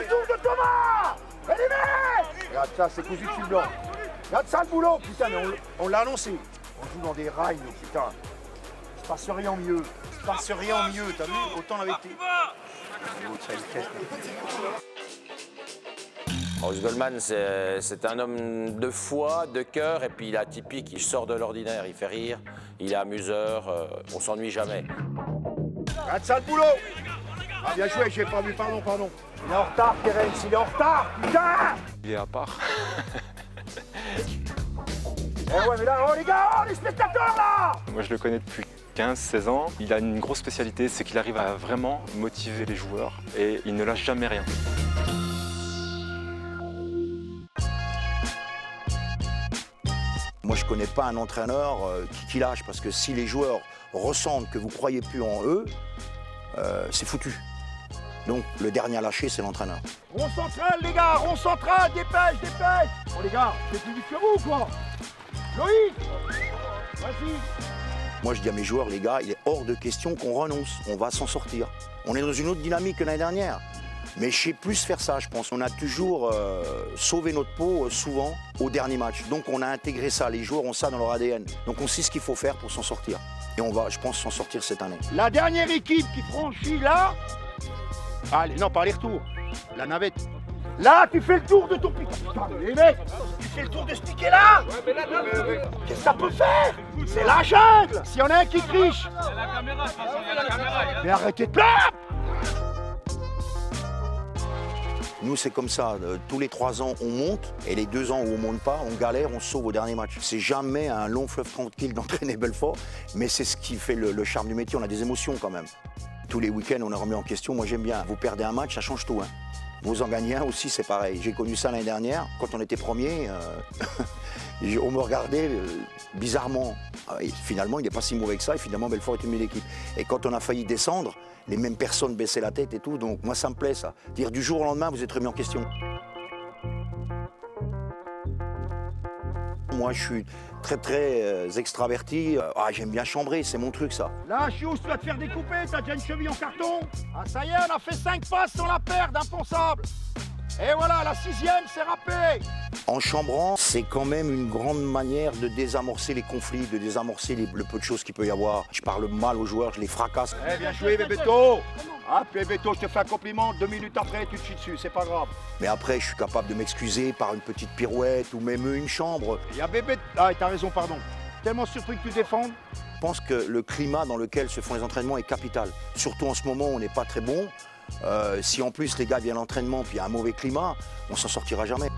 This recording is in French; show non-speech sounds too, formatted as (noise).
Le de Thomas Allez, Regarde ça, c'est cousu de fil blanc. Regarde ça le boulot Putain, mais on, on l'a annoncé. On joue dans des rails, nous, putain. Il se passe rien en mieux. Il se passe rien en mieux, t'as vu Autant avec tes... Maurice Goldman, c'est c'est un homme de foi, de cœur, et puis il est atypique, il sort de l'ordinaire, il fait rire, il est amuseur, euh, on s'ennuie jamais. Regarde ça le boulot Ah bien joué, j'ai pas vu, pardon, pardon. Il est en retard, Terence, il est en retard Putain Il est à part. Eh ouais, mais là, oh les gars, oh les spectateurs là Moi, je le connais depuis 15-16 ans. Il a une grosse spécialité, c'est qu'il arrive à vraiment motiver les joueurs et il ne lâche jamais rien. Moi, je connais pas un entraîneur euh, qui, qui lâche parce que si les joueurs ressentent que vous croyez plus en eux, euh, c'est foutu. Donc, le dernier à lâcher, c'est l'entraîneur. Rond central, les gars, rond central, dépêche, dépêche Oh les gars, c'est plus vite que vous, quoi Loïc Vas-y Moi, je dis à mes joueurs, les gars, il est hors de question qu'on renonce. On va s'en sortir. On est dans une autre dynamique que l'année dernière. Mais je sais plus faire ça, je pense. On a toujours euh, sauvé notre peau, euh, souvent, au dernier match. Donc, on a intégré ça. Les joueurs ont ça dans leur ADN. Donc, on sait ce qu'il faut faire pour s'en sortir. Et on va, je pense, s'en sortir cette année. La dernière équipe qui franchit là... Allez, non, pas les retours. La navette. Là, tu fais le tour de ton piquet. Putain, les mecs, tu fais le tour de ce piquet-là Qu'est-ce que ça peut faire? C'est la jungle S'il y en a un qui triche Mais arrêtez de plaire Nous, c'est comme ça. Euh, tous les trois ans, on monte. Et les deux ans où on monte pas, on galère, on sauve au dernier match. C'est jamais un long fleuve tranquille d'entraîner (laughs) Belfort. Mais c'est ce qui fait le, charme du métier. On a des émotions quand même. Tous les week-ends, on est remis en question. Moi, j'aime bien. Vous perdez un match, ça change tout. hein. Vous en gagnez un aussi, c'est pareil. J'ai connu ça l'année dernière. Quand on était premier, euh, (laughs) on me regardait euh, bizarrement. Ah, finalement, il n'est pas si mauvais que ça. Et finalement, Belfort est une belle équipe. Et quand on a failli descendre, les mêmes personnes baissaient la tête et tout. Donc moi, ça me plaît, ça. Dire du jour au lendemain, vous êtes remis en question. Moi, je suis très, très euh, extraverti. Euh, Ah, j'aime bien chambrer, c'est mon truc, ça. Là, Chious, tu vas te faire découper, t'as déjà une cheville en carton Ah, ça y est, on a fait 5 passes sur la paire d'impensable Et voilà, la sixième, c'est râpé En chambrant, c'est quand même une grande manière de désamorcer les conflits, de désamorcer les- le peu de choses qu'il peut y avoir. Je parle mal aux joueurs, je les fracasse. Eh, bien joué, Bébéto Ah, puis Bébéto, je te fais un compliment, deux minutes après, tu te chies dessus, c'est pas grave. Mais après, je suis capable de m'excuser par une petite pirouette ou même une chambre. Il y a Bébé... Ah, t'as raison, pardon. Tellement surpris que tu défendes. Je pense que le climat dans lequel se font les entraînements est capital. Surtout en ce moment, on n'est pas très bon. Euh, si en plus les gars viennent à l'entraînement puis il y a un mauvais climat, on s'en sortira jamais.